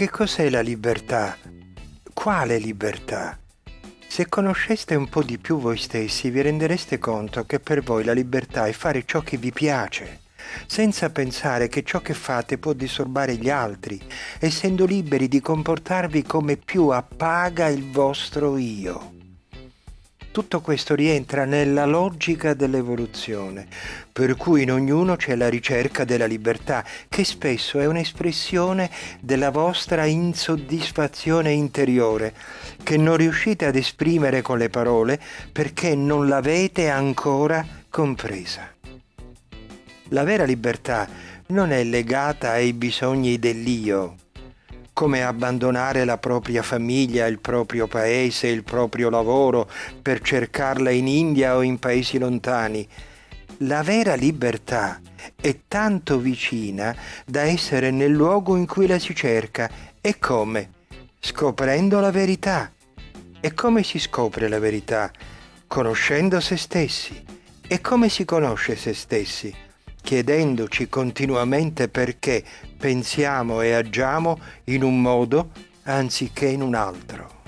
Che cos'è la libertà? Quale libertà? Se conosceste un po' di più voi stessi vi rendereste conto che per voi la libertà è fare ciò che vi piace, senza pensare che ciò che fate può disturbare gli altri, essendo liberi di comportarvi come più appaga il vostro io. Tutto questo rientra nella logica dell'evoluzione, per cui in ognuno c'è la ricerca della libertà, che spesso è un'espressione della vostra insoddisfazione interiore, che non riuscite ad esprimere con le parole perché non l'avete ancora compresa. La vera libertà non è legata ai bisogni dell'io, come abbandonare la propria famiglia, il proprio paese, il proprio lavoro per cercarla in India o in paesi lontani. La vera libertà è tanto vicina da essere nel luogo in cui la si cerca. E come? Scoprendo la verità. E come si scopre la verità? Conoscendo se stessi. E come si conosce se stessi? Chiedendoci continuamente perché pensiamo e agiamo in un modo anziché in un altro.